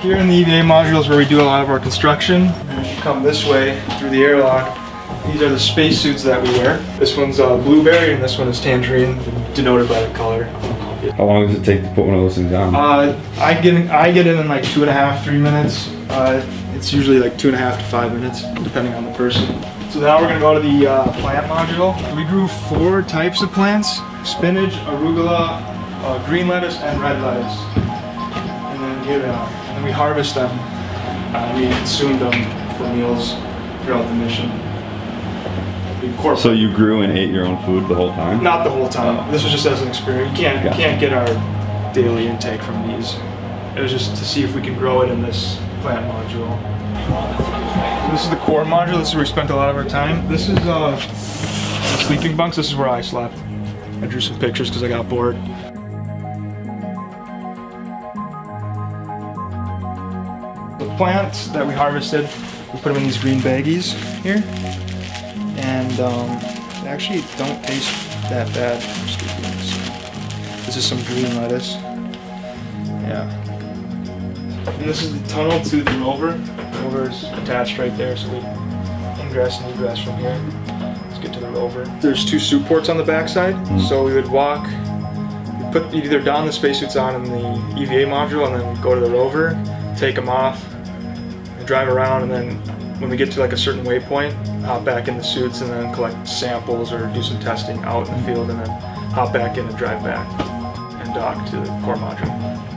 Here in the EVA module is where we do a lot of our construction. And if you come this way through the airlock, these are the spacesuits that we wear. This one's uh, blueberry and this one is tangerine, denoted by the color. How long does it take to put one of those things on? Uh, I get in, I get in in like two and a half, three minutes. Uh, it's usually like two and a half to five minutes, depending on the person. So now we're gonna go to the uh, plant module. We grew four types of plants: spinach, arugula, uh, green lettuce, and red lettuce. And then here they are. And we harvest them. Uh, we consumed them for meals throughout the mission. So you grew and ate your own food the whole time? not the whole time. This was just as an experiment. You can't Gotcha. can't get our daily intake from these. It was just to see if we could grow it in this plant module. This is the core module. This is where we spent a lot of our time. This is uh, the sleeping bunks. This is where I slept. I drew some pictures because I got bored. Plants that we harvested, we put them in these green baggies here and um, they actually don't taste that bad. This is some green lettuce. Yeah. And this is the tunnel to the rover. The rover is attached right there, so we ingress and egress from here. Let's get to the rover. There's two suit ports on the backside, so we would walk. We put either don the spacesuits on in the EVA module, and then go to the rover, take them off, drive around, and then when we get to like a certain waypoint, hop back in the suits and then collect samples or do some testing out in the field and then hop back in and drive back and dock to the core module.